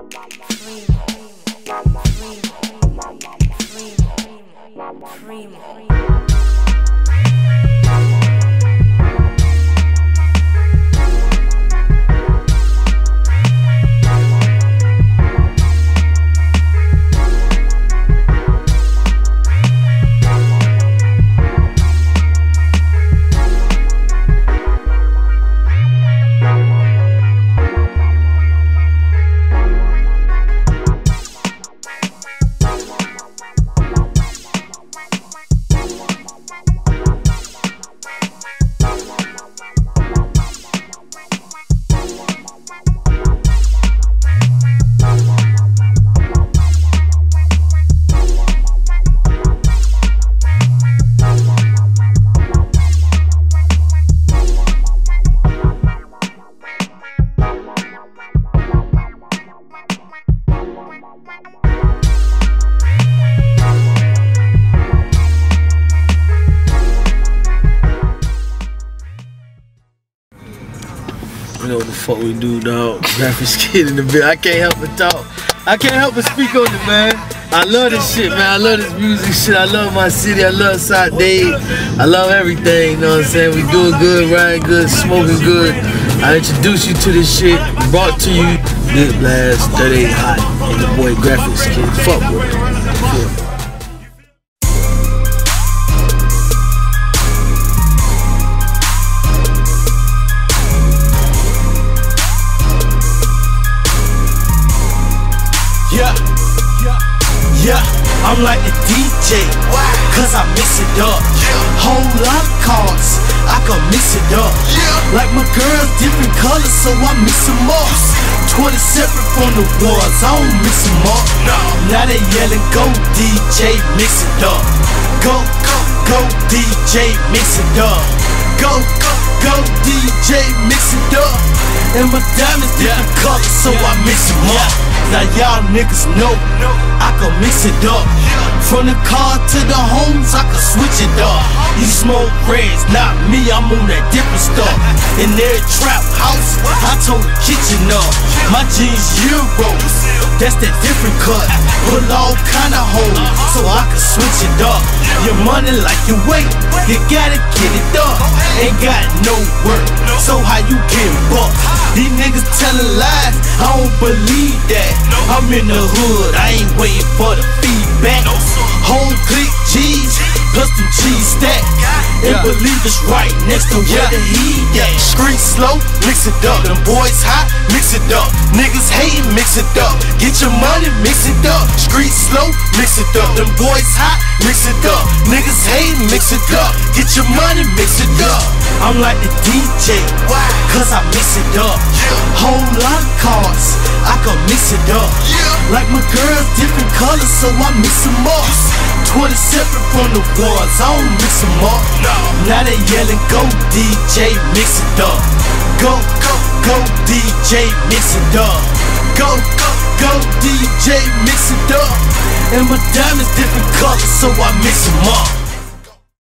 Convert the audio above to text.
Primo. Primo. Primo. Primo. You know what the fuck we do, dog. Graphics kid in the bit. I can't help but talk. I can't help but speak on it, man. I love this shit, man. I love this music shit. I love my city. I love South Dade. I love everything, you know what I'm saying? We doing good, riding good, smoking good. I introduce you to this shit. Brought to you Good Blas 38 Hot and the boy Graphics Kid. Fuck with it. Yeah. Yeah, yeah, I'm like the DJ, cause I mix it up. Whole lot of cards, I can mix it up. Like my girls, different colors, so I mix them up. 20 separate from the ones, I don't mix them up. Now they yelling, go DJ, mix it up. Go, go, go DJ, mix it up. Go, go, go DJ, mix it up. And my diamonds different colors, so I mix them up. Now y'all niggas know I can mix it up. From the car to the homes, I can switch it up. You smoke reds, not me, I'm on that different stuff. In their trap house, I told the kitchen up. My jeans Euros, that's that different cut. Pull all kind of holes, so I can switch it up. Your money like your weight, you gotta get it up. Ain't got no work, so how you get bucked? These niggas telling lies, I don't believe that. I'm in the hood, I ain't waiting for the feedback. Home click G's, plus them cheese stack. And believe it's right next to where the heat at. Street slow, mix it up. Them boys hot, mix it up. Niggas hating, mix it up. Get your money, mix it up. Street slow, mix it up. Them boys hot, mix it up. Niggas hating, mix it up. Get your money, mix it up. I'm like the DJ, cause I mix it up. Whole lot of cards, I can mix it up. Like my girls, different colors, so I mix them up. 20 separate from the ones, I don't mix them up. Now they yelling, go DJ, mix it up. Go, go, go DJ, mix it up. Go, go, DJ, mix it up. And my diamonds different colors, so I mix them up.